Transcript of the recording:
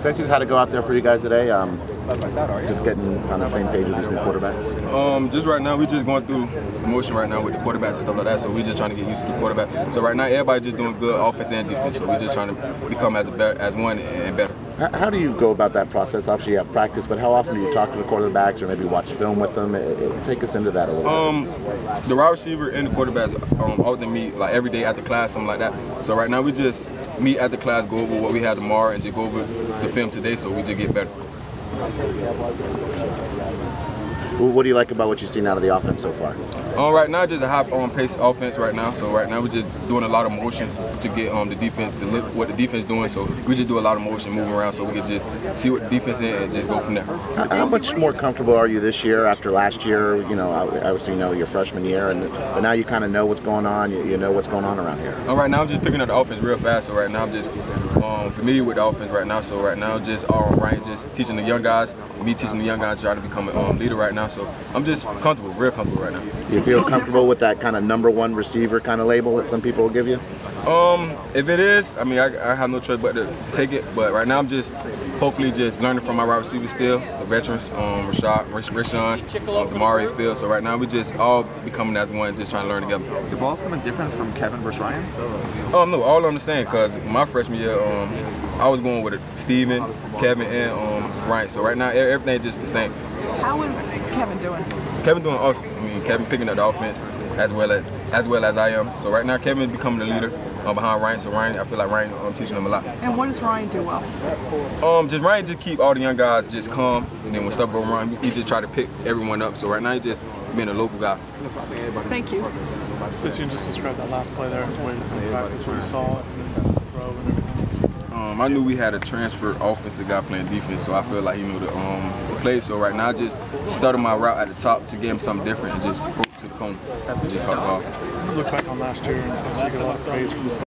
Stacy's had to go out there for you guys today. Um, just getting on the same page with these new quarterbacks. Um, just right now, we're just going through motion right now with the quarterbacks and stuff like that. So we're just trying to get used to the quarterback. So right now, everybody just doing good offense and defense. So we're just trying to become as a better, as one and better. How do you go about that process? Obviously, you have practice, but how often do you talk to the quarterbacks or maybe watch film with them? It, it, take us into that a little um, bit. The wide receiver and the quarterbacks um, often meet like every day after class, something like that. So right now, we just meet after class, go over what we had tomorrow, and just go over the film today, so we just get better. Yani. What do you like about what you've seen out of the offense so far? Um, right now, just a high on pace offense right now. So right now, we're just doing a lot of motion to get um, the defense to look what the defense doing. So we just do a lot of motion, moving around, so we can just see what the defense is and just go from there. How, much more comfortable are you this year after last year? You know, obviously you know your freshman year, and but now you kind of know what's going on. You, you, know what's going on around here. Um, right now, I'm just picking up the offense real fast. So right now, I'm just um, familiar with the offense right now. So right now, just all right, just teaching the young guys, me teaching the young guys, trying to become a um, leader right now. So I'm just comfortable, real comfortable right now. You feel comfortable with that kind of number one receiver kind of label that some people will give you? Um, if it is, I mean, I, I, have no choice but to take it. But right now, I'm just hopefully just learning from my wide receivers still, the veterans, um, Rashad, Rashawn, um, Damari, Phil. So right now, we just all becoming as one, just trying to learn together. The ball's coming different from Kevin versus Ryan? Um, no, all I'm saying, because my freshman year, um, I was going with Stephen, Kevin, and um, Ryan. So right now, everything just the same. How is Kevin doing? Kevin doing awesome. I mean, Kevin picking up the offense as well as as well as I am. So right now, Kevin is becoming the leader uh, behind Ryan. So Ryan, I feel like Ryan, I'm um, teaching him a lot. And what does Ryan do well? Um, just Ryan just keep all the young guys just calm, and then when stuff go wrong, he just try to pick everyone up. So right now, he just being a local guy. Thank you. Stacy, you just described that last play there, where you practice, where you saw it, and throw and everything. Um, I knew we had a transfer offensive guy playing defense, so I feel like he knew the, um, play. So right now, I just started my route at the top to get him something different and just broke to the cone and just. Look back on last year and see a lot of praise from the